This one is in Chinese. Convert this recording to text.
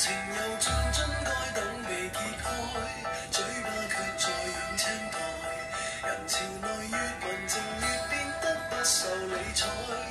情又像樽盖等未揭开嘴巴却在养青苔人潮内越文静越变得不受理睬。